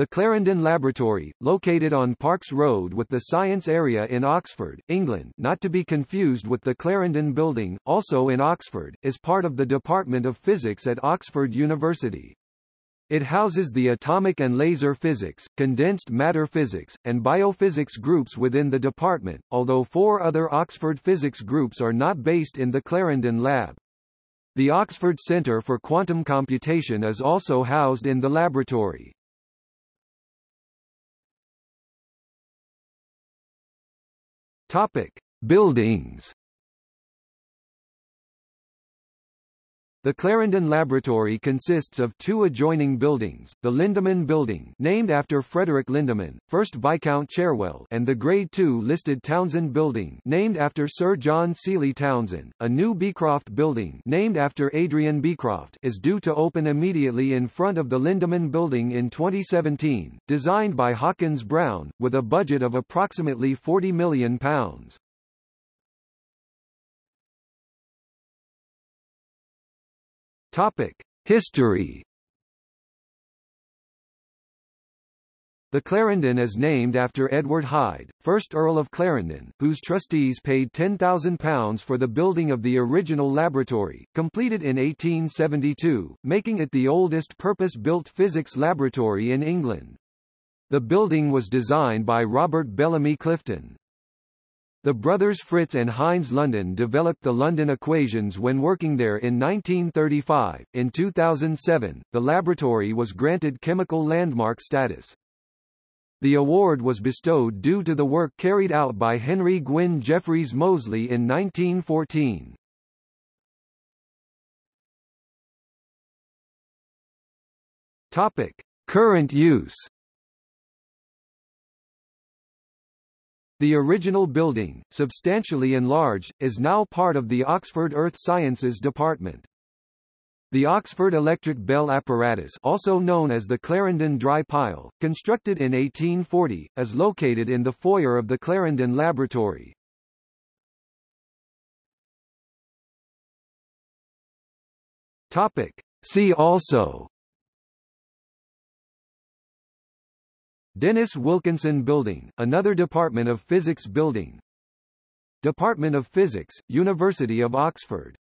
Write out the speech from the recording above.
The Clarendon Laboratory, located on Parks Road with the Science Area in Oxford, England not to be confused with the Clarendon Building, also in Oxford, is part of the Department of Physics at Oxford University. It houses the atomic and laser physics, condensed matter physics, and biophysics groups within the department, although four other Oxford physics groups are not based in the Clarendon lab. The Oxford Centre for Quantum Computation is also housed in the laboratory. Topic: Buildings. The Clarendon Laboratory consists of two adjoining buildings, the Lindemann Building named after Frederick Lindemann, 1st Viscount Cherwell and the Grade II listed Townsend Building named after Sir John Seeley Townsend. A new Beecroft Building named after Adrian Beecroft is due to open immediately in front of the Lindemann Building in 2017, designed by Hawkins Brown, with a budget of approximately £40 million. Topic: History. The Clarendon is named after Edward Hyde, 1st Earl of Clarendon, whose trustees paid £10,000 for the building of the original laboratory, completed in 1872, making it the oldest purpose-built physics laboratory in England. The building was designed by Robert Bellamy Clifton. The brothers Fritz and Heinz London developed the London equations when working there in 1935. In 2007, the laboratory was granted chemical landmark status. The award was bestowed due to the work carried out by Henry Gwyn Jeffreys Moseley in 1914. Topic: Current use The original building, substantially enlarged, is now part of the Oxford Earth Sciences Department. The Oxford Electric Bell apparatus also known as the Clarendon Dry Pile, constructed in 1840, is located in the foyer of the Clarendon Laboratory. Topic. See also Denys Wilkinson Building, another Department of Physics building. Department of Physics, University of Oxford